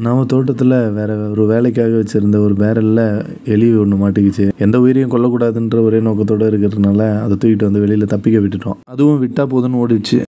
நம்ம தோட்டத்தில் வேற ஒரு வேலைக்காக வச்சுருந்த ஒரு பேரலில் எலி ஒன்று மாட்டிக்கிச்சு. எந்த உயிரையும் கொல்லக்கூடாதுன்ற ஒரே நோக்கத்தோடு இருக்கிறதுனால அதை தூக்கிட்டு வந்து வெளியில் தப்பிக்க விட்டுட்டோம். அதுவும் விட்டால் போதும்னு ஓடிடுச்சு.